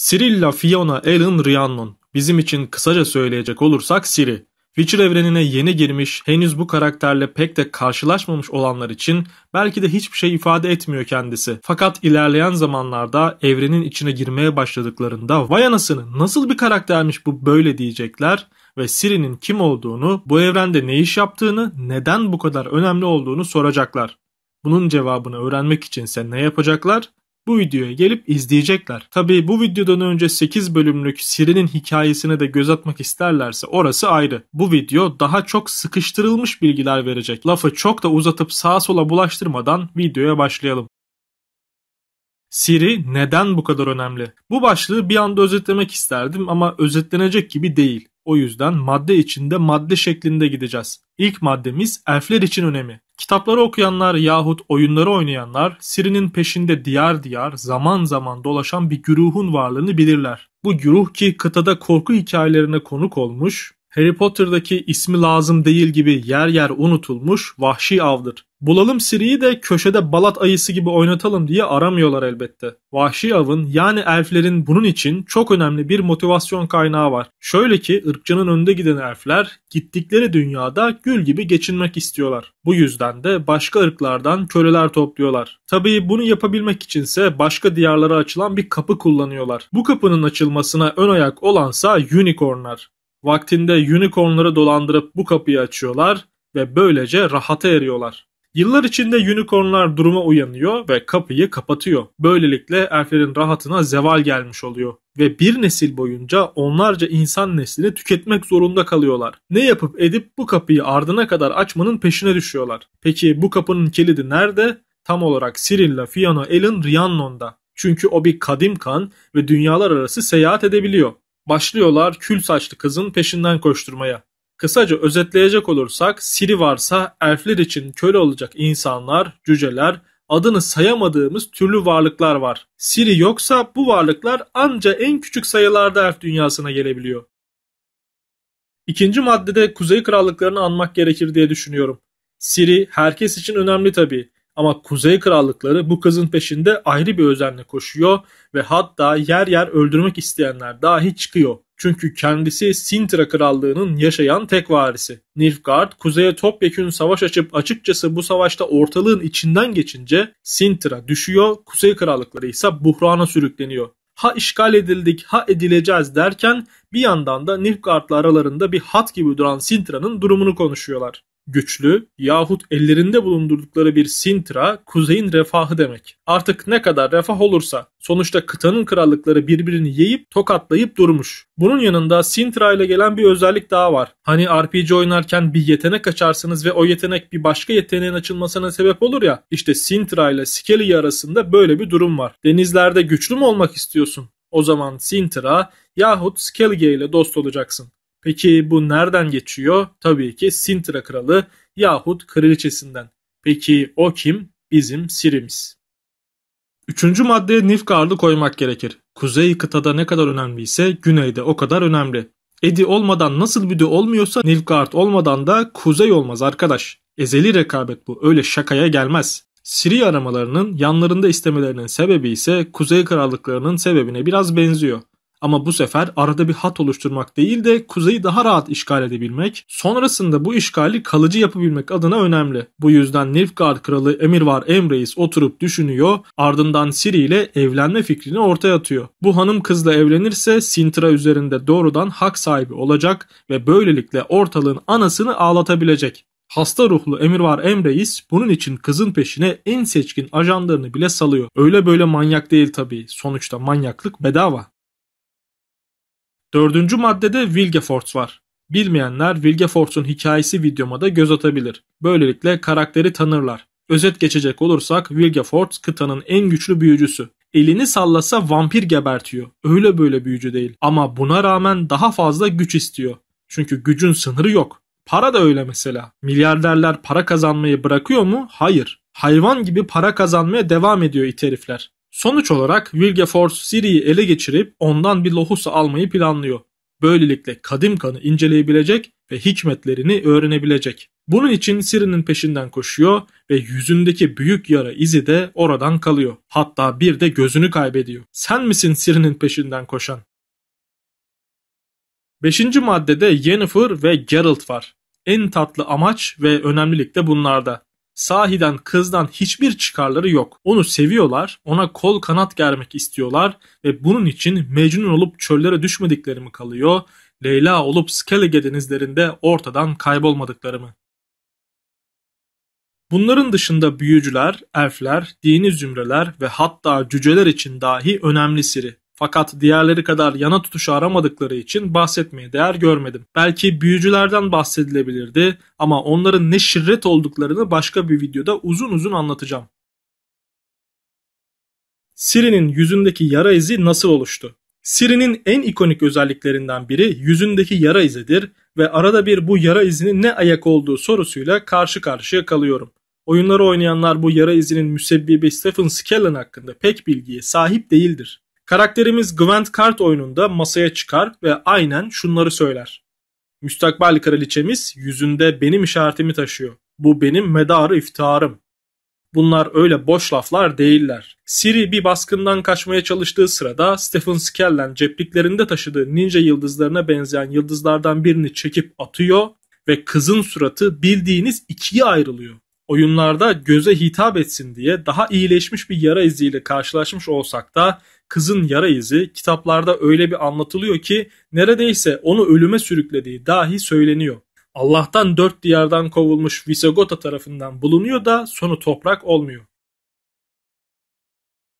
Cyrilla Fiona Alan Rhiannon. Bizim için kısaca söyleyecek olursak Siri. Witcher evrenine yeni girmiş, henüz bu karakterle pek de karşılaşmamış olanlar için belki de hiçbir şey ifade etmiyor kendisi. Fakat ilerleyen zamanlarda evrenin içine girmeye başladıklarında vay anasını nasıl bir karaktermiş bu böyle diyecekler ve Ciri'nin kim olduğunu, bu evrende ne iş yaptığını, neden bu kadar önemli olduğunu soracaklar. Bunun cevabını öğrenmek içinse ne yapacaklar? Bu videoya gelip izleyecekler. Tabi bu videodan önce 8 bölümlük Siri'nin hikayesine de göz atmak isterlerse orası ayrı. Bu video daha çok sıkıştırılmış bilgiler verecek. Lafı çok da uzatıp sağa sola bulaştırmadan videoya başlayalım. Siri neden bu kadar önemli? Bu başlığı bir anda özetlemek isterdim ama özetlenecek gibi değil. O yüzden madde içinde madde şeklinde gideceğiz. İlk maddemiz elfler için önemi. Kitapları okuyanlar yahut oyunları oynayanlar Siri'nin peşinde diyar diyar zaman zaman dolaşan bir güruhun varlığını bilirler. Bu güruh ki kıtada korku hikayelerine konuk olmuş, Harry Potter'daki ismi lazım değil gibi yer yer unutulmuş vahşi avdır. Bulalım Siri'yi de köşede balat ayısı gibi oynatalım diye aramıyorlar elbette. Vahşi avın yani elflerin bunun için çok önemli bir motivasyon kaynağı var. Şöyle ki ırkçının önde giden elfler gittikleri dünyada gül gibi geçinmek istiyorlar. Bu yüzden de başka ırklardan köleler topluyorlar. Tabii bunu yapabilmek içinse başka diyarlara açılan bir kapı kullanıyorlar. Bu kapının açılmasına ön ayak olansa unicornlar. Vaktinde unicornları dolandırıp bu kapıyı açıyorlar ve böylece rahata eriyorlar. Yıllar içinde unicornlar duruma uyanıyor ve kapıyı kapatıyor. Böylelikle elflerin rahatına zeval gelmiş oluyor ve bir nesil boyunca onlarca insan neslini tüketmek zorunda kalıyorlar. Ne yapıp edip bu kapıyı ardına kadar açmanın peşine düşüyorlar. Peki bu kapının kilidi nerede? Tam olarak Cyrilla Fiona Ellen Rhiannon'da. Çünkü o bir kadim kan ve dünyalar arası seyahat edebiliyor. Başlıyorlar kül saçlı kızın peşinden koşturmaya. Kısaca özetleyecek olursak Siri varsa elfler için köle olacak insanlar, cüceler, adını sayamadığımız türlü varlıklar var. Siri yoksa bu varlıklar anca en küçük sayılarda elf dünyasına gelebiliyor. İkinci maddede Kuzey Krallıklarını anmak gerekir diye düşünüyorum. Siri herkes için önemli tabii ama Kuzey Krallıkları bu kızın peşinde ayrı bir özenle koşuyor ve hatta yer yer öldürmek isteyenler dahi çıkıyor. Çünkü kendisi Sintra Krallığı'nın yaşayan tek varisi. Nilfgaard kuzeye topyekün savaş açıp açıkçası bu savaşta ortalığın içinden geçince Sintra düşüyor, Kuzey Krallıkları ise buhrana sürükleniyor. Ha işgal edildik ha edileceğiz derken bir yandan da Nilfgaard'la aralarında bir hat gibi duran Sintra'nın durumunu konuşuyorlar güçlü yahut ellerinde bulundurdukları bir Sintra kuzeyin refahı demek. Artık ne kadar refah olursa sonuçta kıtanın krallıkları birbirini yiyip tokatlayıp durmuş. Bunun yanında Sintra ile gelen bir özellik daha var. Hani RPG oynarken bir yetenek açarsınız ve o yetenek bir başka yeteneğin açılmasına sebep olur ya. İşte Sintra ile Skelly arasında böyle bir durum var. Denizlerde güçlü mü olmak istiyorsun? O zaman Sintra yahut Skellige ile dost olacaksın. Peki bu nereden geçiyor? Tabii ki Sintra kralı yahut kraliçesinden. Peki o kim? Bizim Sirimiz. Üçüncü maddeye Nilfgaard'ı koymak gerekir. Kuzey kıtada ne kadar önemliyse güneyde o kadar önemli. Edi olmadan nasıl de olmuyorsa Nilfgaard olmadan da kuzey olmaz arkadaş. Ezeli rekabet bu öyle şakaya gelmez. Siri aramalarının yanlarında istemelerinin sebebi ise kuzey krallıklarının sebebine biraz benziyor. Ama bu sefer arada bir hat oluşturmak değil de kuzeyi daha rahat işgal edebilmek, sonrasında bu işgali kalıcı yapabilmek adına önemli. Bu yüzden Nilfgaard kralı Emirvar Emreis oturup düşünüyor, ardından Ciri ile evlenme fikrini ortaya atıyor. Bu hanım kızla evlenirse Sintra üzerinde doğrudan hak sahibi olacak ve böylelikle ortalığın anasını ağlatabilecek. Hasta ruhlu Emirvar Emreis bunun için kızın peşine en seçkin ajanlarını bile salıyor. Öyle böyle manyak değil tabii. Sonuçta manyaklık bedava. Dördüncü maddede Wilgefortz var. Bilmeyenler Wilgefortz'un hikayesi videoma da göz atabilir. Böylelikle karakteri tanırlar. Özet geçecek olursak Wilgefortz kıtanın en güçlü büyücüsü. Elini sallasa vampir gebertiyor. Öyle böyle büyücü değil. Ama buna rağmen daha fazla güç istiyor. Çünkü gücün sınırı yok. Para da öyle mesela. Milyarderler para kazanmayı bırakıyor mu? Hayır. Hayvan gibi para kazanmaya devam ediyor it herifler. Sonuç olarak Wilgefortz Siri'yi ele geçirip ondan bir lohusa almayı planlıyor. Böylelikle kadim kanı inceleyebilecek ve hikmetlerini öğrenebilecek. Bunun için Siri'nin peşinden koşuyor ve yüzündeki büyük yara izi de oradan kalıyor. Hatta bir de gözünü kaybediyor. Sen misin Siri'nin peşinden koşan? Beşinci maddede Yennefer ve Geralt var. En tatlı amaç ve önemlilik de bunlarda. Sahiden kızdan hiçbir çıkarları yok. Onu seviyorlar, ona kol kanat germek istiyorlar ve bunun için Mecnun olup çöllere düşmedikleri mi kalıyor, Leyla olup Skellige denizlerinde ortadan kaybolmadıkları mı? Bunların dışında büyücüler, elfler, dini zümreler ve hatta cüceler için dahi önemli siri. Fakat diğerleri kadar yana tutuşu aramadıkları için bahsetmeye değer görmedim. Belki büyücülerden bahsedilebilirdi ama onların ne şirret olduklarını başka bir videoda uzun uzun anlatacağım. Siri'nin yüzündeki yara izi nasıl oluştu? Siri'nin en ikonik özelliklerinden biri yüzündeki yara izidir ve arada bir bu yara izinin ne ayak olduğu sorusuyla karşı karşıya kalıyorum. Oyunları oynayanlar bu yara izinin müsebbibi Stephen Skellen hakkında pek bilgiye sahip değildir. Karakterimiz Gwent kart oyununda masaya çıkar ve aynen şunları söyler. Müstakbel kraliçemiz yüzünde benim işaretimi taşıyor. Bu benim medarı iftiharım. Bunlar öyle boş laflar değiller. Siri bir baskından kaçmaya çalıştığı sırada Stephen Skellen cepliklerinde taşıdığı ninja yıldızlarına benzeyen yıldızlardan birini çekip atıyor ve kızın suratı bildiğiniz ikiye ayrılıyor. Oyunlarda göze hitap etsin diye daha iyileşmiş bir yara iziyle karşılaşmış olsak da kızın yara izi kitaplarda öyle bir anlatılıyor ki neredeyse onu ölüme sürüklediği dahi söyleniyor. Allah'tan dört diyardan kovulmuş Visegota tarafından bulunuyor da sonu toprak olmuyor.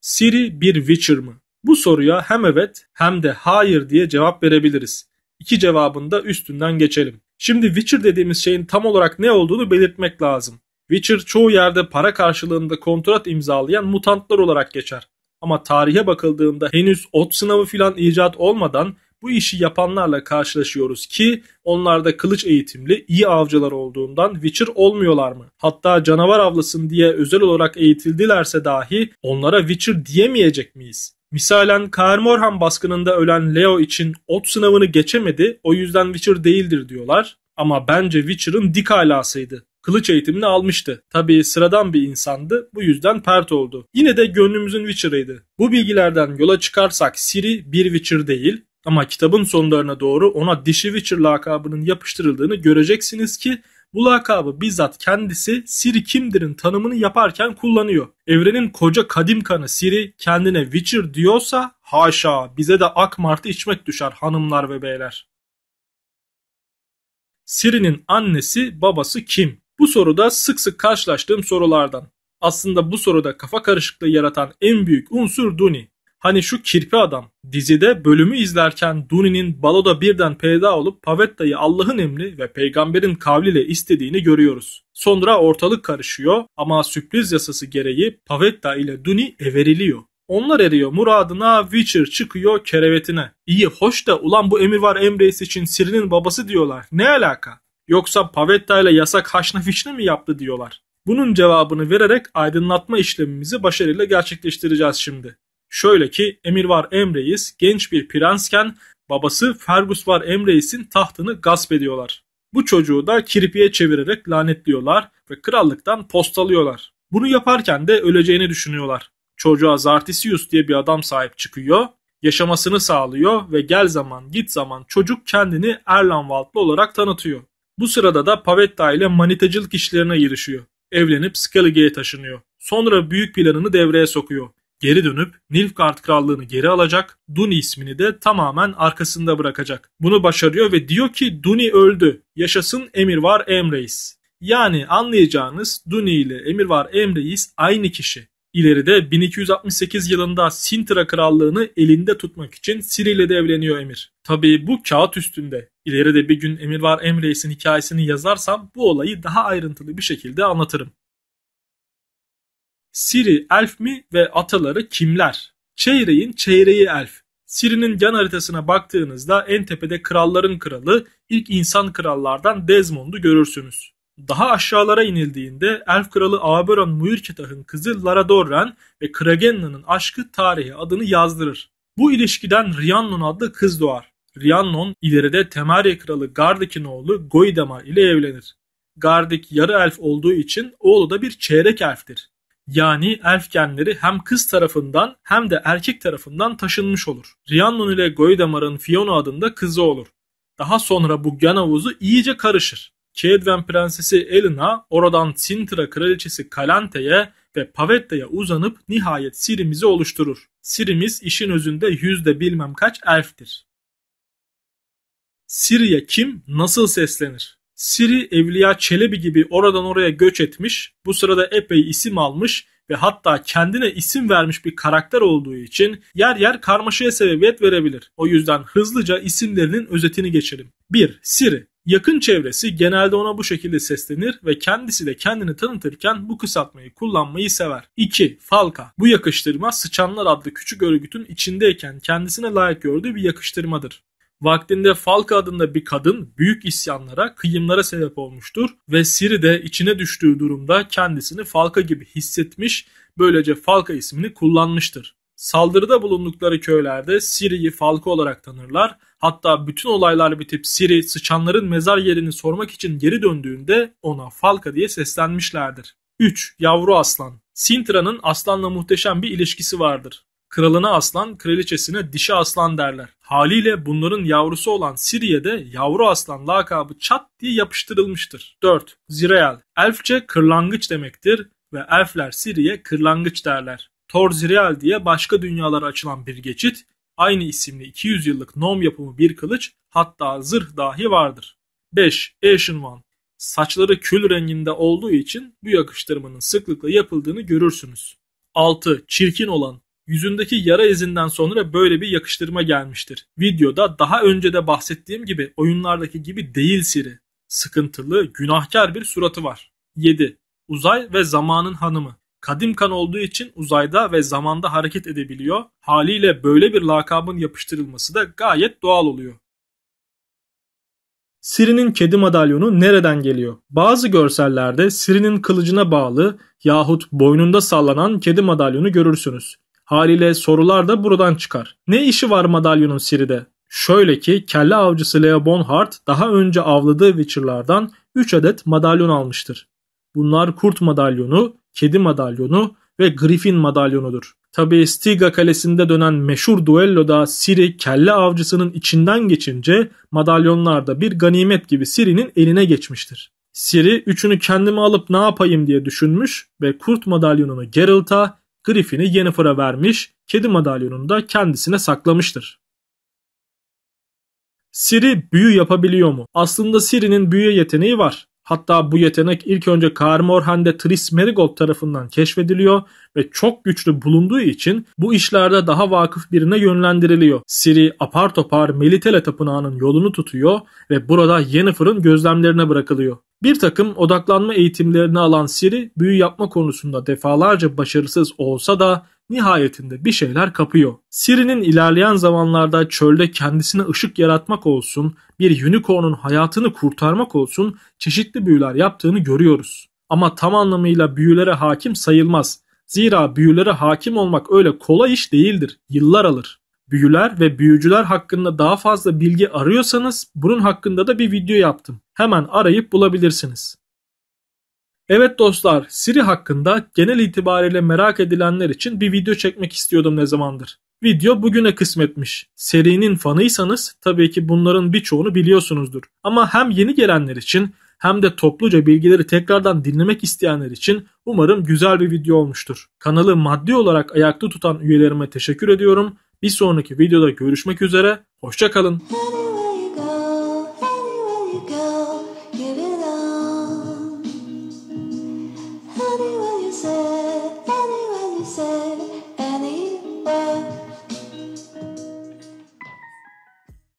Siri bir Witcher mı? Bu soruya hem evet hem de hayır diye cevap verebiliriz. İki cevabında üstünden geçelim. Şimdi Witcher dediğimiz şeyin tam olarak ne olduğunu belirtmek lazım. Witcher çoğu yerde para karşılığında kontrat imzalayan mutantlar olarak geçer. Ama tarihe bakıldığında henüz ot sınavı filan icat olmadan bu işi yapanlarla karşılaşıyoruz ki onlar da kılıç eğitimli iyi avcılar olduğundan Witcher olmuyorlar mı? Hatta canavar avlasın diye özel olarak eğitildilerse dahi onlara Witcher diyemeyecek miyiz? Misalen Kaer Morhen baskınında ölen Leo için ot sınavını geçemedi o yüzden Witcher değildir diyorlar. Ama bence Witcher'ın dik alasıydı kılıç eğitimini almıştı. Tabii sıradan bir insandı bu yüzden pert oldu. Yine de gönlümüzün Witcher'ıydı. Bu bilgilerden yola çıkarsak Siri bir Witcher değil ama kitabın sonlarına doğru ona dişi Witcher lakabının yapıştırıldığını göreceksiniz ki bu lakabı bizzat kendisi Siri kimdir'in tanımını yaparken kullanıyor. Evrenin koca kadim kanı Siri kendine Witcher diyorsa haşa bize de ak martı içmek düşer hanımlar ve beyler. Siri'nin annesi babası kim? Bu soruda sık sık karşılaştığım sorulardan. Aslında bu soruda kafa karışıklığı yaratan en büyük unsur Duni. Hani şu kirpi adam dizide bölümü izlerken Duni'nin baloda birden peyda olup Pavetta'yı Allah'ın emri ve peygamberin kavliyle istediğini görüyoruz. Sonra ortalık karışıyor ama sürpriz yasası gereği Pavetta ile Duni everiliyor. Onlar eriyor muradına Witcher çıkıyor kerevetine. İyi hoş da ulan bu emir var Emreis için Siri'nin babası diyorlar. Ne alaka? Yoksa Pavetta ile yasak haşna fişne mi yaptı diyorlar. Bunun cevabını vererek aydınlatma işlemimizi başarıyla gerçekleştireceğiz şimdi. Şöyle ki Emir var Emreis genç bir prensken babası Fergus var Emreis'in tahtını gasp ediyorlar. Bu çocuğu da kirpiye çevirerek lanetliyorlar ve krallıktan postalıyorlar. Bunu yaparken de öleceğini düşünüyorlar. Çocuğa Zartisius diye bir adam sahip çıkıyor, yaşamasını sağlıyor ve gel zaman git zaman çocuk kendini Erlanwaldlı olarak tanıtıyor. Bu sırada da Pavetta ile manitacılık işlerine girişiyor. Evlenip Skellige'ye taşınıyor. Sonra büyük planını devreye sokuyor. Geri dönüp Nilfgaard krallığını geri alacak, Duni ismini de tamamen arkasında bırakacak. Bunu başarıyor ve diyor ki Duni öldü, yaşasın Emir var Emreis. Yani anlayacağınız Duni ile Emir var Emreis aynı kişi. İleride 1268 yılında Sintra krallığını elinde tutmak için Siri ile de evleniyor Emir. Tabii bu kağıt üstünde. İleride bir gün Emir var Emreis'in hikayesini yazarsam bu olayı daha ayrıntılı bir şekilde anlatırım. Siri elf mi ve ataları kimler? Çeyreğin çeyreği elf. Siri'nin yan haritasına baktığınızda en tepede kralların kralı ilk insan krallardan Desmond'u görürsünüz. Daha aşağılara inildiğinde Elf Kralı Aberon Muirketah'ın kızı Lara Dorren ve Kragenna'nın aşkı tarihe adını yazdırır. Bu ilişkiden Rhiannon adlı kız doğar. Rhiannon ileride Temerya kralı Gardik'in oğlu Goidemar ile evlenir. Gardik yarı elf olduğu için oğlu da bir çeyrek elftir. Yani elf genleri hem kız tarafından hem de erkek tarafından taşınmış olur. Rhiannon ile Goidemar'ın Fiona adında kızı olur. Daha sonra bu gen iyice karışır. Kedven prensesi Elena oradan Sintra kraliçesi Kalante'ye ve Pavetta'ya uzanıp nihayet Sirimizi oluşturur. Sirimiz işin özünde yüzde bilmem kaç elftir. Siri'ye kim nasıl seslenir? Siri Evliya Çelebi gibi oradan oraya göç etmiş, bu sırada epey isim almış ve hatta kendine isim vermiş bir karakter olduğu için yer yer karmaşaya sebebiyet verebilir. O yüzden hızlıca isimlerinin özetini geçelim. 1. Siri Yakın çevresi genelde ona bu şekilde seslenir ve kendisi de kendini tanıtırken bu kısaltmayı kullanmayı sever. 2. Falka Bu yakıştırma Sıçanlar adlı küçük örgütün içindeyken kendisine layık gördüğü bir yakıştırmadır. Vaktinde Falka adında bir kadın büyük isyanlara, kıyımlara sebep olmuştur ve Siri de içine düştüğü durumda kendisini Falka gibi hissetmiş, böylece Falka ismini kullanmıştır. Saldırıda bulundukları köylerde Siri'yi Falka olarak tanırlar. Hatta bütün olaylar bitip Siri sıçanların mezar yerini sormak için geri döndüğünde ona Falka diye seslenmişlerdir. 3. Yavru Aslan Sintra'nın aslanla muhteşem bir ilişkisi vardır. Kralına aslan, kraliçesine dişi aslan derler. Haliyle bunların yavrusu olan Siri'ye de yavru aslan lakabı çat diye yapıştırılmıştır. 4. Zirael Elfçe kırlangıç demektir ve elfler Siri'ye kırlangıç derler. Thor Zirael diye başka dünyalara açılan bir geçit, aynı isimli 200 yıllık nom yapımı bir kılıç hatta zırh dahi vardır. 5. Ashen One Saçları kül renginde olduğu için bu yakıştırmanın sıklıkla yapıldığını görürsünüz. 6. Çirkin olan Yüzündeki yara izinden sonra böyle bir yakıştırma gelmiştir. Videoda daha önce de bahsettiğim gibi oyunlardaki gibi değil Siri. Sıkıntılı, günahkar bir suratı var. 7. Uzay ve zamanın hanımı. Kadim kan olduğu için uzayda ve zamanda hareket edebiliyor. Haliyle böyle bir lakabın yapıştırılması da gayet doğal oluyor. Siri'nin kedi madalyonu nereden geliyor? Bazı görsellerde Siri'nin kılıcına bağlı yahut boynunda sallanan kedi madalyonu görürsünüz. Haliyle sorular da buradan çıkar. Ne işi var madalyonun Siri'de? Şöyle ki kelle avcısı Leo Bonhart daha önce avladığı Witcher'lardan 3 adet madalyon almıştır. Bunlar kurt madalyonu, kedi madalyonu ve griffin madalyonudur. Tabi Stiga kalesinde dönen meşhur duelloda Siri kelle avcısının içinden geçince madalyonlar da bir ganimet gibi Siri'nin eline geçmiştir. Siri üçünü kendime alıp ne yapayım diye düşünmüş ve kurt madalyonunu Geralt'a, Griffin'i Yennefer'a vermiş, kedi madalyonunu da kendisine saklamıştır. Siri büyü yapabiliyor mu? Aslında Siri'nin büyü yeteneği var. Hatta bu yetenek ilk önce Kaer Morhen'de Tris Merigold tarafından keşfediliyor ve çok güçlü bulunduğu için bu işlerde daha vakıf birine yönlendiriliyor. Siri apar topar Melitele Tapınağı'nın yolunu tutuyor ve burada Yennefer'ın gözlemlerine bırakılıyor. Bir takım odaklanma eğitimlerini alan Siri büyü yapma konusunda defalarca başarısız olsa da nihayetinde bir şeyler kapıyor. Siri'nin ilerleyen zamanlarda çölde kendisine ışık yaratmak olsun, bir unicorn'un hayatını kurtarmak olsun çeşitli büyüler yaptığını görüyoruz. Ama tam anlamıyla büyülere hakim sayılmaz. Zira büyülere hakim olmak öyle kolay iş değildir. Yıllar alır. Büyüler ve büyücüler hakkında daha fazla bilgi arıyorsanız bunun hakkında da bir video yaptım. Hemen arayıp bulabilirsiniz. Evet dostlar Siri hakkında genel itibariyle merak edilenler için bir video çekmek istiyordum ne zamandır. Video bugüne kısmetmiş. Serinin fanıysanız tabii ki bunların birçoğunu biliyorsunuzdur. Ama hem yeni gelenler için hem de topluca bilgileri tekrardan dinlemek isteyenler için umarım güzel bir video olmuştur. Kanalı maddi olarak ayakta tutan üyelerime teşekkür ediyorum. Bir sonraki videoda görüşmek üzere, hoşçakalın.